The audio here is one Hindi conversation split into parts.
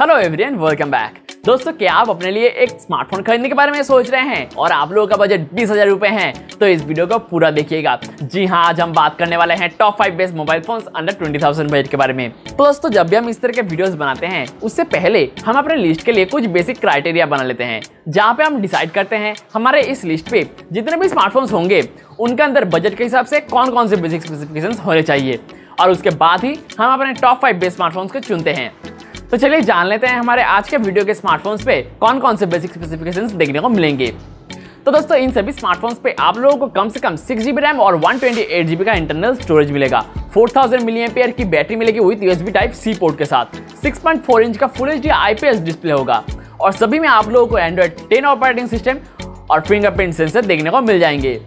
हेलो एवरीवन वेलकम बैक दोस्तों, क्या आप अपने लिए एक स्मार्टफ़ोन खरीदने के बारे में सोच रहे हैं? और आप लोगों का बजट बीस हज़ार रुपए है तो इस वीडियो को पूरा देखिएगा। जी हाँ आज हम बात करने वाले हैं top five best mobile phone under twenty thousand budget के बारे में। तो दोस्तों, जब भी हम इस तरह के वीडियोस बनाते हैं, उससे पहले हम अपने लिस्ट के लिए कुछ बेसिक क्राइटेरिया बना लेते हैं, जहाँ पे हम डिसाइड करते हैं हमारे इस लिस्ट पे जितने भी स्मार्टफोन्स होंगे, उनके अंदर बजट के हिसाब से कौन कौन से बेसिक स्पेसिफिकेशन होने चाहिए। और उसके बाद ही हम अपने टॉप फाइव बेस्ट स्मार्टफोन्स को चुनते हैं। तो चलिए जान लेते हैं हमारे आज के वीडियो के स्मार्टफोन्स पे कौन कौन से बेसिक स्पेसिफिकेशंस देखने को मिलेंगे। तो दोस्तों, इन सभी स्मार्टफोन्स पे आप लोगों को कम से कम सिक्स जीबी रैम और वन ट्वेंटी एट जीबी का इंटरनल स्टोरेज मिलेगा। फोर थाउज़ेंड मिलियन की बैटरी मिलेगी with USB type C port के साथ। सिक्स पॉइंट फोर इंच का फुल एचडी आईपीएस डिस्प्ले होगा। और सभी में आप लोगों को एंड्रॉइड टेन ऑपरेटिंग सिस्टम और फिंगरप्रिंट सेंसर देखने को मिल जाएँगे।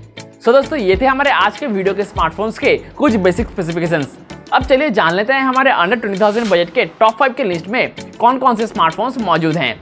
सो दोस्तों, ये थे हमारे आज के वीडियो के स्मार्टफोन्स के कुछ बेसिक स्पेसिफिकेशंस अब चलिए जान लेते हैं हमारे अंडर ट्वेंटी थाउज़ेंड बजट के टॉप फाइव के लिस्ट में कौन कौन से स्मार्टफोन्स मौजूद हैं।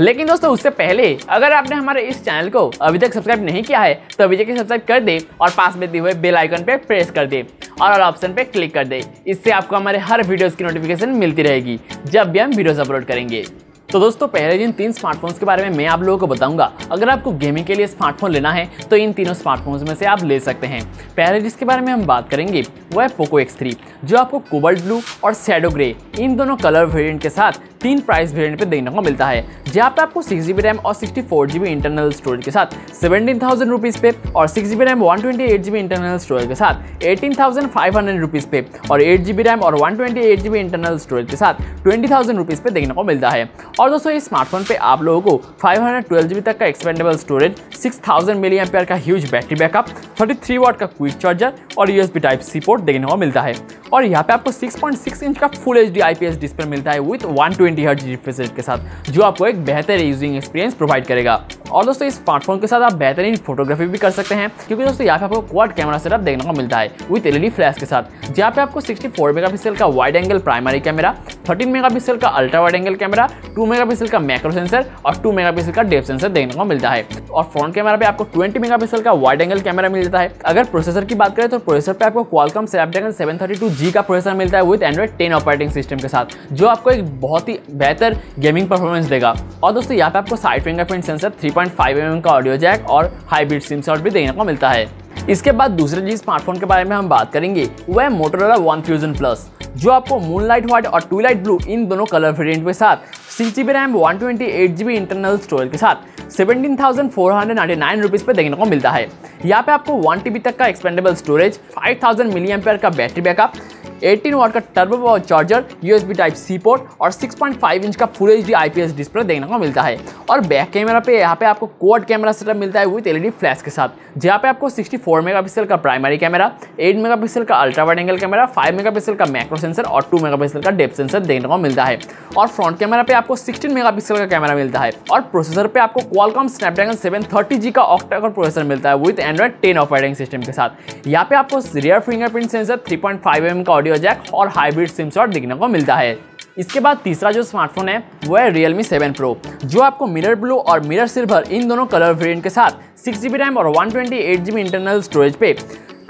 लेकिन दोस्तों, उससे पहले, अगर आपने हमारे इस चैनल को अभी तक सब्सक्राइब नहीं किया है तो अभी तक सब्सक्राइब कर दे और पास में दिए हुए बेल आइकन पे प्रेस कर दे और ऑप्शन पे क्लिक कर दे। इससे आपको हमारे हर वीडियोस की नोटिफिकेशन मिलती रहेगी, जब भी हम वीडियोज़ अपलोड करेंगे। तो दोस्तों, पहले जिन तीन स्मार्टफोन्स के बारे में मैं आप लोगों को बताऊँगा, अगर आपको गेमिंग के लिए स्मार्टफ़ोन लेना है तो इन तीनों स्मार्टफोन्स में से आप ले सकते हैं। पहले जिसके बारे में हम बात करेंगे, वो है पोको एक्स थ्री जो आपको कोबल्ट ब्लू और सैडो ग्रे इन दोनों कलर वेरियंट के साथ तीन प्राइस वेरिएंट पे देखने को मिलता है। जहाँ पे आपको सिक्स जीबी रैम और sixty four GB internal storage के साथ सेवेंटीन थाउज़ेंड रुपीज़ पे और six GB RAM one twenty eight GB internal storage के साथ eighteen thousand five hundred rupees पे और एट जीबी रैम और one twenty eight GB internal storage के साथ ट्वेंटी थाउज़ेंड रुपीज़ पे देखने को मिलता है। और दोस्तों, इस स्मार्टफ़ोन पे आप लोगों को फाइव हंड्रेड ट्वेल्व जीबी तक का expandable storage six thousand milli ampere का huge battery backup thirty three watt का क्विक चार्जर और यूएसबी टाइप सी पोर्ट देखने को मिलता है। और यहाँ पे आपको 6.6 इंच का full H D I P S display मिलता है with one twenty hertz refresh के साथ, जो आपको एक बेहतर यूजिंग एक्सपीरियंस प्रोवाइड करेगा। और दोस्तों, इस स्मार्टफ़ोन के साथ आप बेहतरीन फोटोग्राफी भी कर सकते हैं, क्योंकि दोस्तों, यहाँ पे आपको क्वाड कैमरा सेटअप देखने को मिलता है विथ एलईडी फ्लैश के साथ। जहाँ पे आपको 64 मेगापिक्सल का wide angle primary camera 13 megapixel का ultra wide angle camera 2 megapixel का मैक्रो सेंसर और 2 मेगापिक्सल का डेप सेंसर देखने को मिलता है। और फ्रंट कैमरा पे आपको 20 मेगापिक्सल का वाइड एंगल कैमरा मिल जाता है। अगर प्रोसेसर की बात करें तो प्रोसेसर पे आपको क्वालकॉम स्नैपड्रैगन 732G का प्रोसेसर मिलता है विद एंड्रॉइड 10 ऑपरेटिंग सिस्टम के साथ, जो आपको एक बहुत ही बेहतर गेमिंग परफॉर्मेंस देगा। और दोस्तों, यहाँ पे आपको साइड फिंगरप्रिंट सेंसर 3.5 mm का ऑडियो जैक और हाईब्रिड सिम शॉट भी देखने को मिलता है। इसके बाद दूसरे जिस स्मार्टफ़ोन के बारे में हम बात करेंगे, वह मोटोरोला वन फ्यूजन प्लस जो आपको मून लाइट व्हाइट और टू लाइट ब्लू इन दोनों कलर वेरिएंट के साथ six G B RAM one twenty eight G B internal storage के साथ seventeen thousand four hundred ninety nine rupees पर देखने को मिलता है। यहाँ पे आपको वन टी बी तक का expandable storage five thousand milli M का बैटरी बैकअप 18 वाट का turbo power charger USB type C port और 6.5 इंच का full H D IPS display देखने को मिलता है। और बैक कैमरा पे यहाँ पे आपको कोड कैमरा सेटअप मिलता है विद एलईडी फ्लैश के साथ। जहाँ पे आपको 64 मेगापिक्सल का प्राइमरी कैमरा 8 मेगापिक्सल का ultra wide angle camera 5 megapixel का मैक्रो सेंसर और 2 मेगापिक्सल का डेप सेंसर देखने को मिलता है। और फ्रंट कैमरा पे आपको 16 मेगापिक्सल का कैमरा मिलता है और प्रोसेसर पे आपको क्वालकॉम स्नैपड्रैगन 730G का ऑक्टाकोर प्रोसेसर मिलता है विद एंड्रॉइड 10 ऑपरेटिंग सिस्टम के साथ। यहाँ पे आपको रियर फिंगरप्रिंट सेंसर 3.5 mm का ऑडियो जैक और हाइब्रिड सिम स्लॉट देखने को मिलता है। इसके बाद तीसरा जो स्मार्टफ़ोन है, वो है Realme 7 Pro, जो आपको मिरर ब्लू और मिरर सिल्वर इन दोनों कलर वेरिएंट के साथ सिक्स जी बी रैम और one twenty eight G B internal storage पे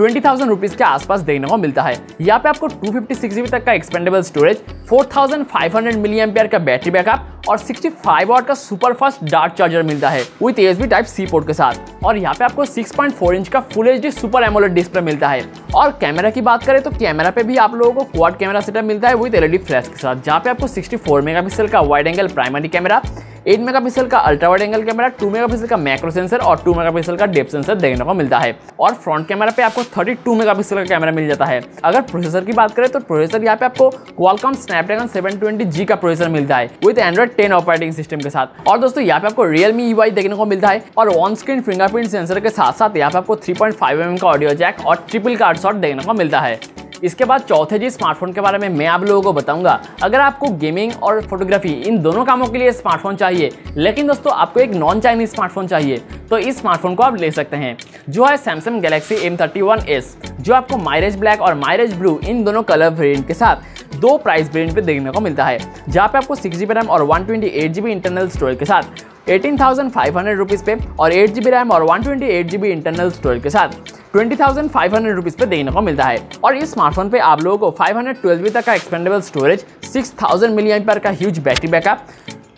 ट्वेंटी थाउज़ेंड रुपीज़ के आसपास देखने को मिलता है। यहाँ पे आपको टू फिफ्टी सिक्स जीबी तक का expandable storage four thousand five hundred milli ampere का बैटरी बैकअप और सिक्सटी फाइव वाट का सुपर फास्ट डार्क चार्जर मिलता है with S type C port के साथ। और यहाँ पे आपको सिक्स पॉइंट फोर इंच का full H D super AMOLED display मिलता है। और कैमरा की बात करें तो कैमरा पे भी आप लोगों को क्वाड कैमरा सेटअप मिलता है विथ एलईडी फ्लैश के साथ, जहाँ पे आपको सिक्सटी फोर मेगापिक्सल का wide angle primary camera 8 megapixel का ultra wide angle camera 2 megapixel का मैक्रो सेंसर और 2 मेगापिक्सल का डेप सेंसर देखने को मिलता है। और फ्रंट कैमरा पे आपको 32 मेगापिक्सल का कैमरा मिल जाता है। अगर प्रोसेसर की बात करें तो प्रोसेसर यहाँ पे आपको क्वालकॉम स्नैपड्रैगन 720G का प्रोसेसर मिलता है with Android ten operating system के साथ। और दोस्तों, यहाँ पे आपको रियलमी यूआई देखने को मिलता है, और ऑन स्क्रीन फिंगरप्रिंट सेंसर के साथ साथ यहाँ पे आपको 3.5 mm का ऑडियो जैक और ट्रिपल कार्ड शॉट देखने को मिलता है। इसके बाद चौथे जी स्मार्टफ़ोन के बारे में मैं आप लोगों को बताऊँगा। अगर आपको गेमिंग और फोटोग्राफी इन दोनों कामों के लिए स्मार्टफ़ोन चाहिए, लेकिन दोस्तों आपको एक नॉन चाइनीज़ स्मार्टफ़ोन चाहिए तो इस स्मार्टफ़ोन को आप ले सकते हैं, जो है सैमसंग गैलेक्सी एम जो आपको माइरेज ब्लैक और माइरेज ब्लू इन दोनों कलर वेरियंट के साथ दो प्राइस वेरियंट पे देखने को मिलता है, जहाँ पे आपको सिक्स जी रैम और one twenty eight G internal storage के साथ eighteen thousand five hundred rupees पे और एट जी बी रैम और one twenty eight G internal storage के साथ twenty thousand five hundred rupees पे देखने को मिलता है। और इस स्मार्टफ़ोन पे आप लोगों को फाइव हंड्रेड ट्वेल्व तक का expandable storage six thousand million पर का ह्यूज बैटरी बैकअप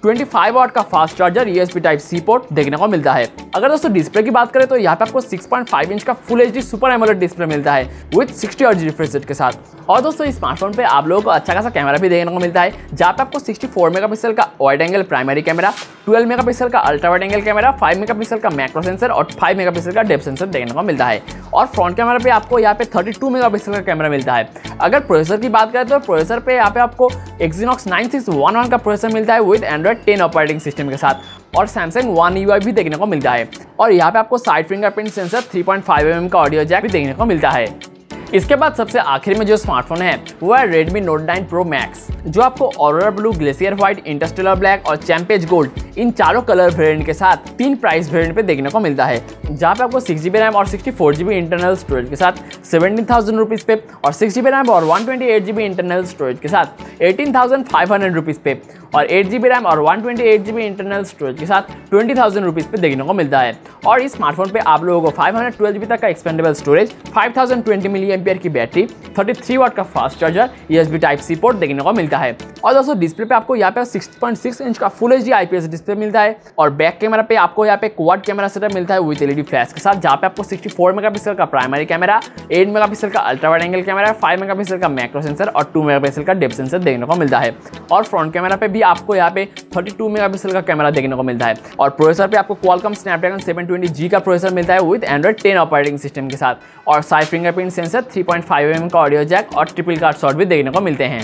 25 वाट का fast charger USB type C port देखने को मिलता है। अगर दोस्तों डिस्प्ले की बात करें तो यहाँ पे आपको 6.5 इंच का full H super AMOLED display मिलता है विद 60 हर्ट्ज रिफ्रेश के साथ। और दोस्तों इस स्मार्टफ़ोन पे आप लोगों को अच्छा खासा कैमरा भी देखने को मिलता है, जहाँ पे आपको 64 मेगापिक्सल का wide angle primary camera 12 megapixel का ultra wide angle camera 5 megapixel का मैक्रो सेंसर और 5 मेगापिक्सल का डेप सेंसर देखने को मिलता है। और फ्रंट कैमरा पे आपको यहाँ पे 32 मेगापिक्सल का कैमरा मिलता है। अगर प्रोसेसर की बात करें तो प्रोसेसर पे यहाँ पे आपको Exynox 9611 का प्रोसेसर मिलता है विद एंड्रॉइड 10 ऑपरेटिंग सिस्टम के साथ। और सैमसंग वन यू भी देखने को मिलता है। और यहाँ पे आपको साइड फिंगरप्रिंट सेंसर 3.5 mm का ऑडियो जैक भी देखने को मिलता है। इसके बाद सबसे आखिर में जो स्मार्टफ़ोन है, वो है Redmi Note 9 Pro Max, जो आपको aurora blue glacier white interstellar black और चैम्पेज गोल्ड इन चारों कलर वेरिएंट के साथ तीन प्राइस वेरिएंट पे देखने को मिलता है। जहाँ पे आपको सिक्स जी रैम और sixty four GB internal storage के साथ सेवेंटीन थाउज़ेंड रुपीज़ पे और सिक्स जीबी रैम और one twenty eight GB internal storage के साथ eighteen thousand five hundred rupees पे और एट जी रैम और one twenty eight G internal storage के साथ ट्वेंटी थाउज़ेंड रुपीज़ पे देखने को मिलता है। और इस स्मार्टफ़ोन पे आप लोगों को फाइव हंड्रेड ट्वेल्व जी तक का expandable storage five thousand twenty milliampere की बैटरी थर्टी थ्री वाट का fast charger USB type C port देखने को मिलता है। और दोस्तों डिस्प्ले पे आपको यहाँ पे सिक्स पॉइंट सिक्स इंच का full H D IPS display मिलता है और बैक कैमरा पे आपको यहाँ पे क्वाड कैमरा सेटअप मिलता है विद एलईडी फ्लैश के साथ, जहाँ पे आपको 64 मेगापिक्सल का प्राइमरी कैमरा 8 मेगापिक्सल का ultra wide angle camera 5 megapixel का मैक्रो सेंसर और 2 मेगापिक्सल का डेप सेंसर देखने को मिलता है। और फ्रंट कैमरा पे भी आपको यहाँ पे 32 मेगापिक्सल का कैमरा देखने को मिलता है। और प्रोसेसर पे आपको Qualcomm Snapdragon 720G का प्रोसेसर मिलता है विद एंड्रॉइड 10 ऑपरेटिंग सिस्टम के साथ। और साइड फिंगरप्रिंट सेंसर 3.5 mm का ऑडियो जैक और ट्रिपल कार्ड शॉट भी देखने को मिलते हैं।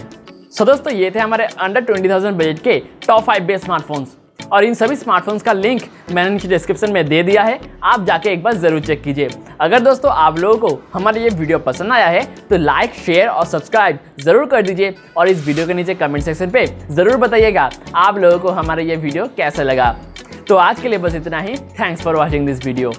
सो दोस्तों, ये थे हमारे अंडर ट्वेंटी बजट के टॉप फाइव बेस्ट स्मार्टफोन्स और इन सभी स्मार्टफोन्स का लिंक मैंने नीचे डिस्क्रिप्शन में दे दिया है। आप जाके एक बार ज़रूर चेक कीजिए। अगर दोस्तों आप लोगों को हमारा ये वीडियो पसंद आया है तो लाइक शेयर और सब्सक्राइब ज़रूर कर दीजिए और इस वीडियो के नीचे कमेंट सेक्शन पर ज़रूर बताइएगा आप लोगों को हमारा ये वीडियो कैसा लगा। तो आज के लिए बस इतना ही। Thanks for watching this video